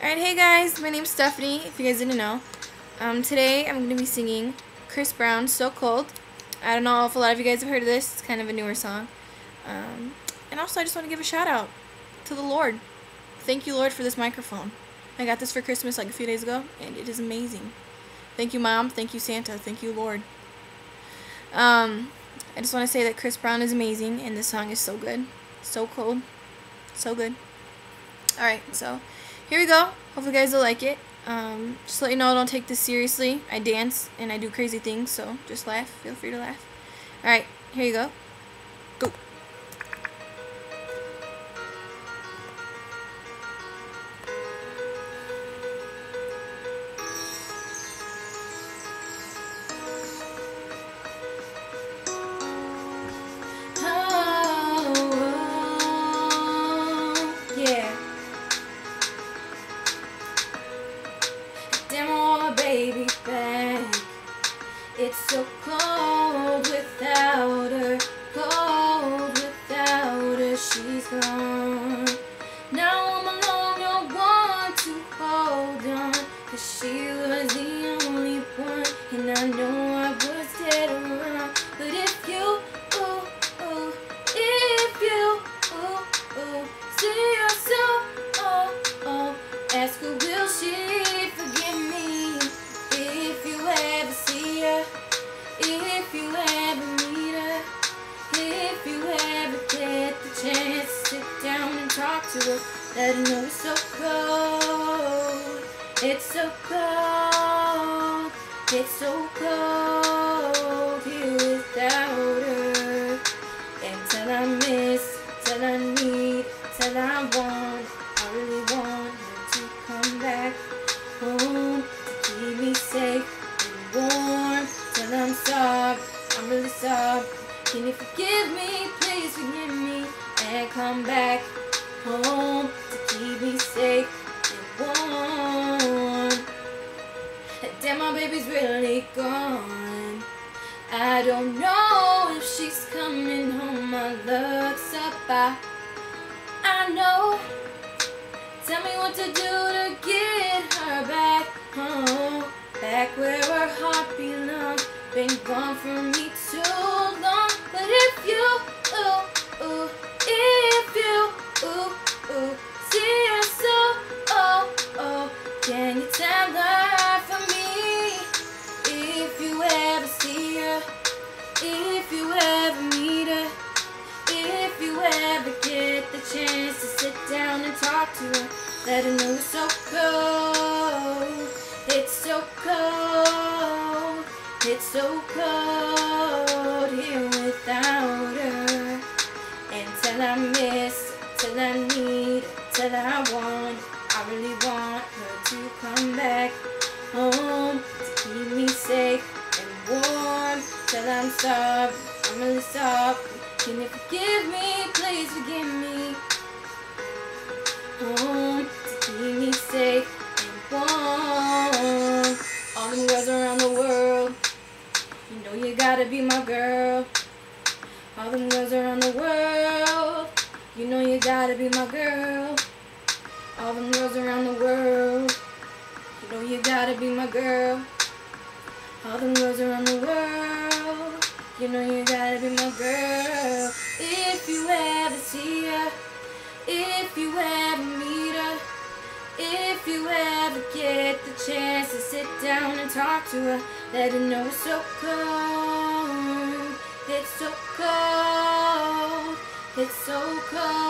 Alright, hey guys, my name's Stephanie, if you guys didn't know. Um, today I'm going to be singing Chris Brown, So Cold. I don't know if a lot of you guys have heard of this, it's kind of a newer song. Um, and also I just want to give a shout out to the Lord. Thank you, Lord, for this microphone. I got this for Christmas like a few days ago, and it is amazing. Thank you, Mom. Thank you, Santa. Thank you, Lord. Um, I just want to say that Chris Brown is amazing, and this song is so good. So cold. So good. Alright, so here we go. Hopefully you guys will like it. Um, just let you know, I don't take this seriously. I dance and I do crazy things, so just laugh. Feel free to laugh. Alright, here you go. Go. It's so cold without her. Cold without her. She's gone. Now I'm alone, no one to hold on. Cause she was the only one. And I know I was dead wrong. But if you, ooh, if you, ooh, see yourself, oh, oh, ask her, chance sit down and talk to her, let her know it's so cold, it's so cold, it's so cold here without her. And till I miss, till I need, till I want, I really want her to come back home to keep me safe and warm. Till I'm sorry, I'm really sorry. Can you forgive and come back home to keep me safe and warm. Damn, my baby's really gone. I don't know if she's coming home. My luck's up. I, I know. Tell me what to do to get her back home. Back where her heart belongs. Been gone from me too if you ever get the chance to sit down and talk to her, let her know it's so cold, it's so cold, it's so cold here without her. And till I miss, till I need, till I want, I really want her to come back home to keep me safe and warm. Till I'm sorry, I'm really sorry. Can you forgive me? Please forgive me. Home to keep me safe and warm. All them girls around the world, you know you gotta be my girl. All them girls around the world, you know you gotta be my girl. All them girls around the world, you know you gotta be my girl. All them girls around the world, you know you gotta be my girl. If you ever see her, if you ever meet her, if you ever get the chance to sit down and talk to her, let her know it's so cold, it's so cold, it's so cold